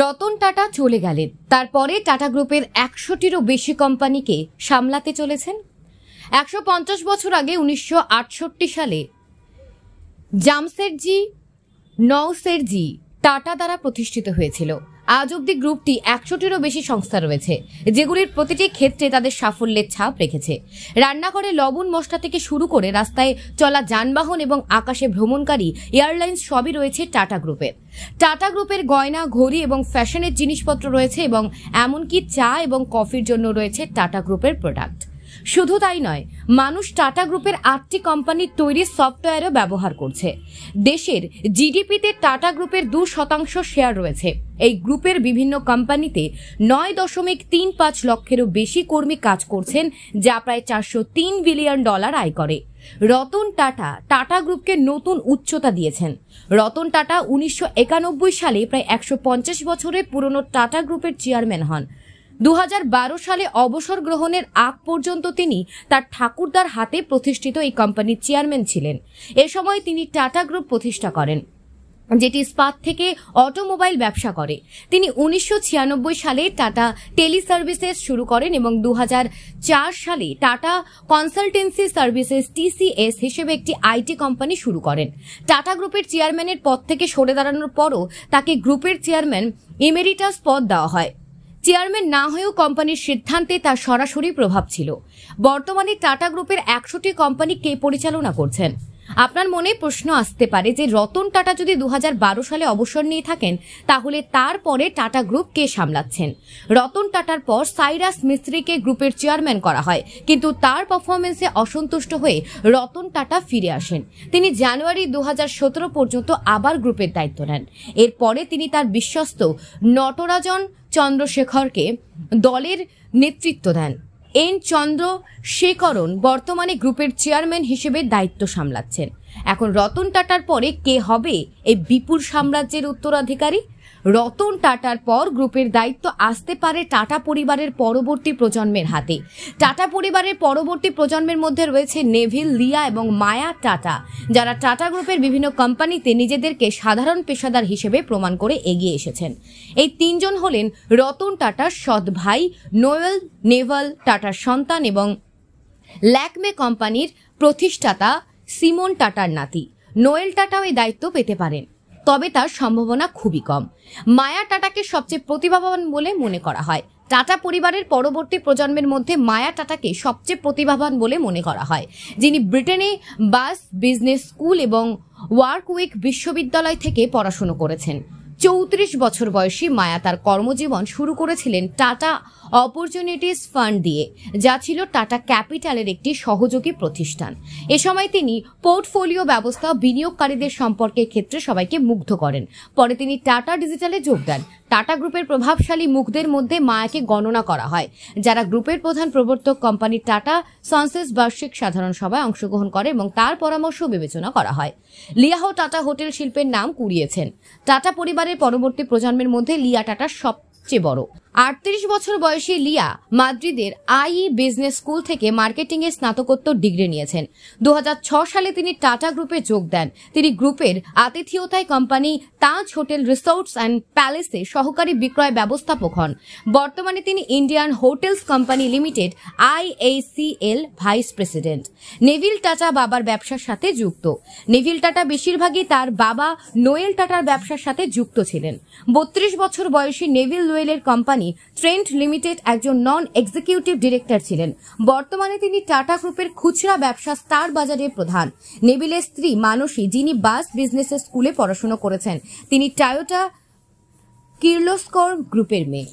রতন টাটা চলে গেলেন। তারপরে টাটা গ্রুপের একশোটিরও বেশি কোম্পানিকে সামলাতে চলেছেন। একশো পঞ্চাশ বছর আগে উনিশশো আটষট্টি সালে জামসেরজি নওসেরজি টাটা দ্বারা প্রতিষ্ঠিত হয়েছিল। আজ অব্দি গ্রুপটি একশোটিরও বেশি সংস্থা রয়েছে, যেগুলির প্রতিটি ক্ষেত্রে তাদের সাফল্যের ছাপ রেখেছে। রান্নাঘরে লবণ মশলা থেকে শুরু করে রাস্তায় চলা যানবাহন এবং আকাশে ভ্রমণকারী এয়ারলাইন্স সবই রয়েছে টাটা গ্রুপের। টাটা গ্রুপের গয়না, ঘড়ি এবং ফ্যাশনের জিনিসপত্র রয়েছে এবং এমনকি চা এবং কফির জন্য রয়েছে টাটা গ্রুপের প্রোডাক্ট। শুধু তাই নয়, মানুষ টাটা গ্রুপের আটটি কোম্পানির তৈরি সফটওয়্যারও ব্যবহার করছে। দেশের জিডিপিতে টাটা গ্রুপের দু শতাংশ শেয়ার রয়েছে। এই গ্রুপের বিভিন্ন কোম্পানিতে নয় দশমিক তিন পাঁচ লক্ষেরও বেশি কর্মী কাজ করছেন, যা প্রায় চারশো তিন বিলিয়ন ডলার আয় করে। রতন টাটা টাটা গ্রুপকে নতুন উচ্চতা দিয়েছেন। রতন টাটা উনিশশো একানব্বই সালে প্রায় একশো পঞ্চাশ বছরের পুরনো টাটা গ্রুপের চেয়ারম্যান হন। দু হাজার বারো সালে অবসর গ্রহণের আগ পর্যন্ত তিনি তার ঠাকুরদার হাতে প্রতিষ্ঠিত এই কোম্পানির চেয়ারম্যান ছিলেন। এ সময় তিনি টাটা গ্রুপ প্রতিষ্ঠা করেন, যেটি ইস্পাত থেকে অটোমোবাইল ব্যবসা করে। তিনি উনিশশো ছিয়ানব্বই সালে টাটা টেলি সার্ভিসেস শুরু করেন এবং দু হাজার চার সালে টাটা কনসালটেন্সি সার্ভিসেস টিসিএস হিসেবে একটি আইটি কোম্পানি শুরু করেন। টাটা গ্রুপের চেয়ারম্যানের পদ থেকে সরে দাঁড়ানোর পরও তাকে গ্রুপের চেয়ারম্যান ইমেরিটাস পদ দেওয়া হয়। চেয়ারম্যান না হয়েও কোম্পানির সিদ্ধান্তে তার সরাসরি প্রভাব ছিল। বর্তমানে টাটা গ্রুপের একশোটি কোম্পানি কে পরিচালনা করছেন? আপনার মনে প্রশ্ন আসতে পারে যে রতন টাটা যদি দু হাজার বারো সালে অবসর নিয়ে থাকেন, তাহলে তারপরে টাটা গ্রুপ কে সামলাচ্ছেন? রতন টাটার পর সাইরাস মিস্ত্রিকে গ্রুপের চেয়ারম্যান করা হয়, কিন্তু তার পারফরমেন্সে অসন্তুষ্ট হয়ে রতন টাটা ফিরে আসেন। তিনি জানুয়ারি দু হাজার সতেরো পর্যন্ত আবার গ্রুপের দায়িত্ব নেন। এরপরে তিনি তার বিশ্বস্ত নটরাজন চন্দ্রশেখরকে দলের নেতৃত্ব দেন। এন চন্দ্র শেখরণ বর্তমানে গ্রুপের চেয়ারম্যান হিসেবে দায়িত্ব সামলাচ্ছেন। এখন রতন টাটার পরে কে হবে? এই বিপুল সাম্রাজ্যের উত্তরাধিকারী রতন টাটার পর গ্রুপের দায়িত্ব আসতে পারে টাটা পরিবারের পরবর্তী প্রজন্মের হাতে। টাটা পরিবারের পরবর্তী প্রজন্মের মধ্যে রয়েছে নেভিল, লিয়া এবং মায়া টাটা, যারা টাটা গ্রুপের বিভিন্ন কোম্পানিতে নিজেদেরকে সাধারণ পেশাদার হিসেবে প্রমাণ করে এগিয়ে এসেছেন। এই তিনজন হলেন রতন টাটার সৎ ভাই, নোয়েল, নেভাল টাটার সন্তান এবং ল্যাকমে কোম্পানির প্রতিষ্ঠাতা, সিমন টাটার নাতি। নোয়েল টাটাও এই দায়িত্ব পেতে পারেন। তবে তার সম্ভাবনা খুবই কম। মায়া টাটাকে সবচেয়ে প্রতিভাবান বলে মনে করা হয়। টাটা পরিবারের পরবর্তী প্রজন্মের মধ্যে মায়া টাটাকে সবচেয়ে প্রতিভাবান বলে মনে করা হয়। যিনি ব্রিটেনে বাস, বিজনেস স্কুল এবং ওয়ার্কউইক বিশ্ববিদ্যালয় থেকে পড়াশুনো করেছেন। চৌত্রিশ বছর বয়সী মায়া তার কর্মজীবন শুরু করেছিলেন টাটা অপরচুনিটিস ফান্ড দিয়ে, যা ছিল টাটা ক্যাপিটালের একটি সহযোগী প্রতিষ্ঠান। এ সময় তিনি পোর্টফোলিও ব্যবস্থা বিনিয়োগকারীদের সম্পর্কের ক্ষেত্রে সবাইকে মুগ্ধ করেন। পরে তিনি টাটা ডিজিটালে যোগ দেন। টাটা গ্রুপের প্রভাবশালী মুখদের মধ্যে মায়াকে গণনা করা হয়, যারা গ্রুপের প্রধান প্রবর্তক কোম্পানি টাটা, সনসেস বার্ষিক সাধারণ সভায় অংশগ্রহণ করে এবং তার পরামর্শ বিবেচনা করা হয়। লিয়াহ টাটা হোটেল শিল্পের নাম কুড়িয়েছেন। টাটা পরিবারের পরবর্তী প্রজন্মের মধ্যে লিয়া টাটা সবচেয়ে বড়। আটত্রিশ বছর বয়সী লিয়া মাদ্রিদের আই বিজনেস স্কুল থেকে মার্কেটিং এ স্নাতকোত্তর ডিগ্রি নিয়েছেন। দু সালে তিনি টাটা গ্রুপে যোগ দেন। তিনি গ্রুপের আতিথিয়তায় company Taj hotel resorts and প্যালেসে সহকারী বিক্রয় ব্যবস্থাপক হন। বর্তমানে তিনি Indian hotels company limited IACL vice president. Neville Tata বাবার ব্যবসার সাথে যুক্ত। নেভিল টাটা বেশিরভাগই তার বাবা নোয়েল টাটার ব্যবসার সাথে যুক্ত ছিলেন। বত্রিশ বছর বয়সী নেভিল নোয়েলের কোম্পানি ট্রেন্ট লিমিটেড একজন নন এক্সিকিউটিভ ডিরেক্টর ছিলেন। বর্তমানে তিনি টাটা গ্রুপের খুচরা ব্যবসা স্টার বাজারের প্রধান। নেবিলের স্ত্রী মানসী, যিনি বাস বিজনেসের স্কুলে পড়াশোনা করেছেন, তিনি টায়োটা কির্লোস্কর গ্রুপের মেয়ে।